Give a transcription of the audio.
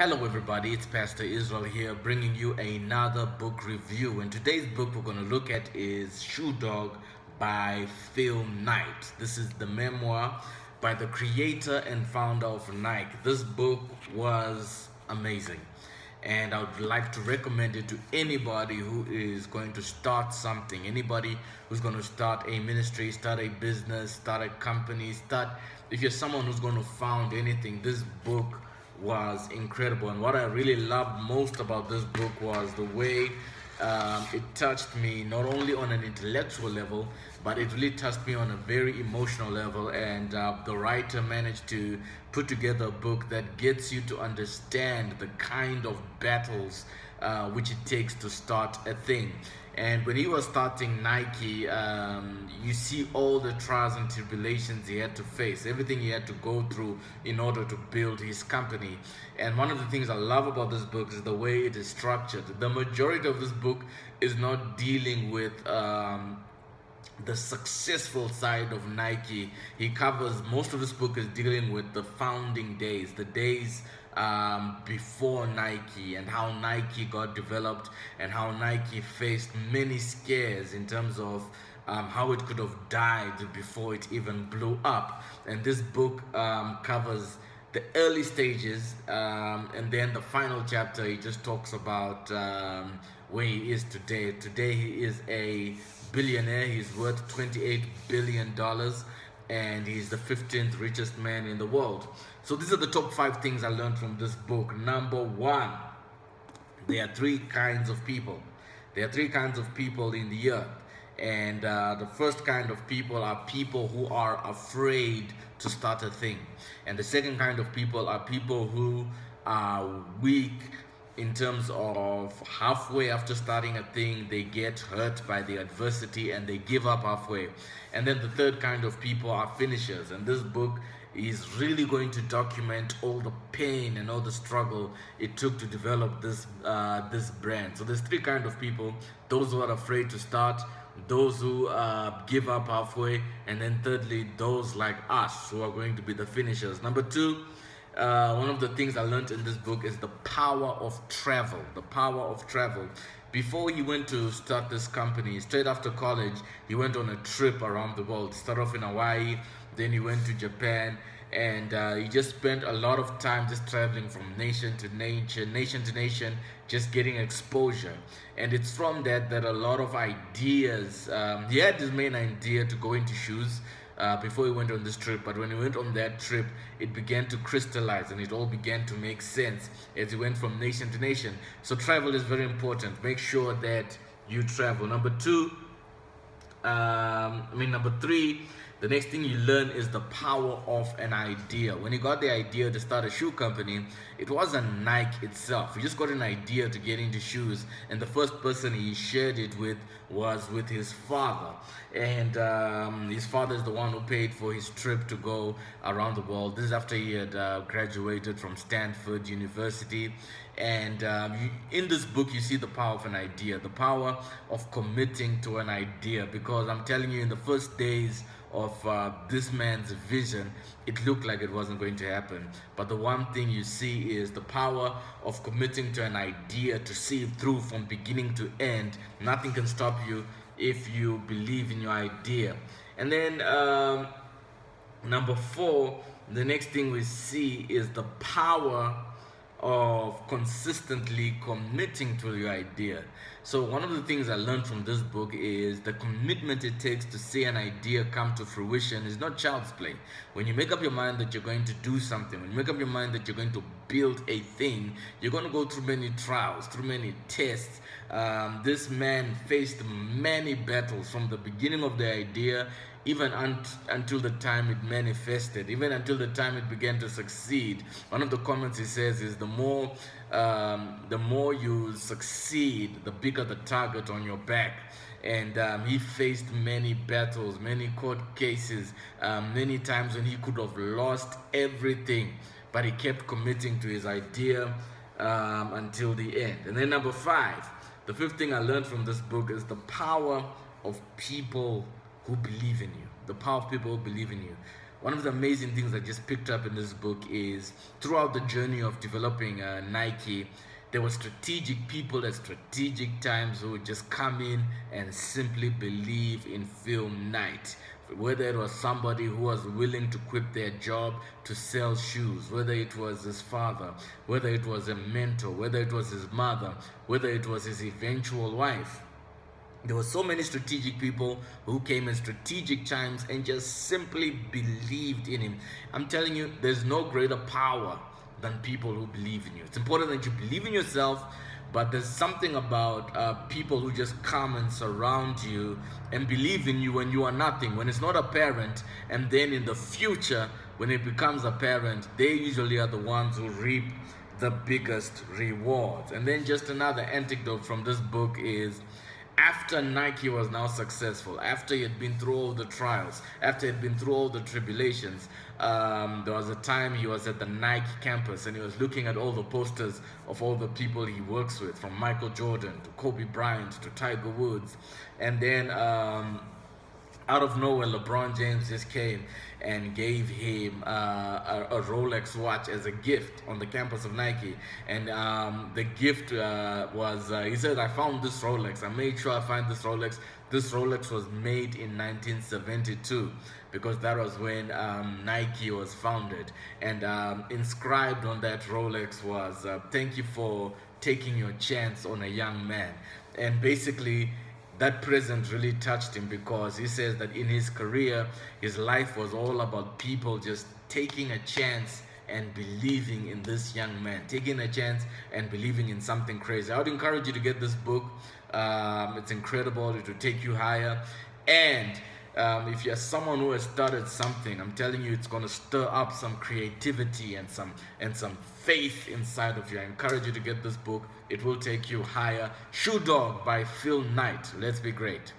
Hello, everybody. It's Pastor Israel here, bringing you another book review. And today's book we're going to look at is Shoe Dog by Phil Knight. This is the memoir by the creator and founder of Nike. This book was amazing, and I would like to recommend it to anybody who is going to start something, anybody who's going to start a ministry, start a business, start a company, start. If you're someone who's going to found anything, this book was incredible. And what I really loved most about this book was the way um, it touched me not only on an intellectual level, but it really touched me on a very emotional level. And uh, the writer managed to put together a book that gets you to understand the kind of battles uh, which it takes to start a thing. And when he was starting Nike, um, you see all the trials and tribulations he had to face, everything he had to go through in order to build his company. And one of the things I love about this book is the way it is structured. The majority of this book is not dealing with um, the successful side of Nike. He covers most of this book is dealing with the founding days, the days um, before Nike and how Nike got developed and how Nike faced many scares in terms of um, how it could have died before it even blew up. And this book um, covers the early stages um, and then the final chapter he just talks about um, where he is today. Today he is a billionaire. He's worth 28 billion dollars and he's the 15th richest man in the world. So these are the top five things I learned from this book. Number one, there are three kinds of people. There are three kinds of people in the earth. And uh, the first kind of people are people who are afraid to start a thing. And the second kind of people are people who are weak in terms of halfway after starting a thing, they get hurt by the adversity and they give up halfway. And then the third kind of people are finishers. And this book is really going to document all the pain and all the struggle it took to develop this uh, this brand. So there's three kind of people: those who are afraid to start, those who uh, give up halfway, and then thirdly, those like us who are going to be the finishers. Number two uh, one of the things I learned in this book is the power of travel. The power of travel. Before he went to start this company, straight after college, he went on a trip around the world. Started off in Hawaii, then he went to Japan, and uh, he just spent a lot of time just traveling from nation to nation, nation to nation, just getting exposure. And it's from that that a lot of ideas. Um, he had his main idea to go into shoes uh, before he went on this trip. But when he went on that trip, it began to crystallize and it all began to make sense as he went from nation to nation. So travel is very important. Make sure that you travel. Number two, um, I mean, number three, the next thing you learn is the power of an idea. When he got the idea to start a shoe company, it wasn't Nike itself. He just got an idea to get into shoes, and the first person he shared it with was with his father. And um, his father is the one who paid for his trip to go around the world. This is after he had uh, graduated from Stanford University. And um, you, in this book, you see the power of an idea, the power of committing to an idea. Because I'm telling you, in the first days, of uh, this man's vision, it looked like it wasn't going to happen. But the one thing you see is the power of committing to an idea to see it through from beginning to end. Nothing can stop you if you believe in your idea. And then um, number four, the next thing we see is the power of consistently committing to your idea. So one of the things I learned from this book is the commitment it takes to see an idea come to fruition is not child's play. When you make up your mind that you're going to do something, when you make up your mind that you're going to build a thing, you're going to go through many trials, through many tests. Um, this man faced many battles from the beginning of the idea even until the time it manifested, even until the time it began to succeed. One of the comments he says is the more um, the more you succeed, the bigger the target on your back. And um, he faced many battles, many court cases, um, many times when he could have lost everything, but he kept committing to his idea um, until the end. And then number five, the fifth thing I learned from this book is the power of people who believe in you, the power of people who believe in you. one of the amazing things I just picked up in this book is throughout the journey of developing uh, Nike, there were strategic people at strategic times who would just come in and simply believe in Phil Knight. Whether it was somebody who was willing to quit their job to sell shoes, whether it was his father, whether it was a mentor, whether it was his mother, whether it was his eventual wife there were so many strategic people who came in strategic times and just simply believed in him. I'm telling you, there's no greater power than people who believe in you. It's important that you believe in yourself, but there's something about uh, people who just come and surround you and believe in you when you are nothing, when it's not apparent, and then in the future, when it becomes apparent, they usually are the ones who reap the biggest rewards. And then just another anecdote from this book is after Nike was now successful, after he had been through all the trials, after he had been through all the tribulations, um, there was a time he was at the Nike campus and he was looking at all the posters of all the people he works with, from Michael Jordan to Kobe Bryant to Tiger Woods. And then um, out of nowhere, LeBron James just came and gave him uh, a, a, Rolex watch as a gift on the campus of Nike. And um, the gift uh, was, uh, he said, I found this Rolex. I made sure I find this Rolex. This Rolex was made in 1972 because that was when um, Nike was founded. And um, inscribed on that Rolex was, uh, thank you for taking your chance on a young man. And basically, that present really touched him because he says that in his career, his life was all about people just taking a chance and believing in this young man, taking a chance and believing in something crazy. I would encourage you to get this book. Um, it's incredible. It will take you higher. And um, if you're someone who has started something, I'm telling you, it's going to stir up some creativity and some and some faith inside of you. I encourage you to get this book. It will take you higher. Shoe Dog by Phil Knight. Let's be great.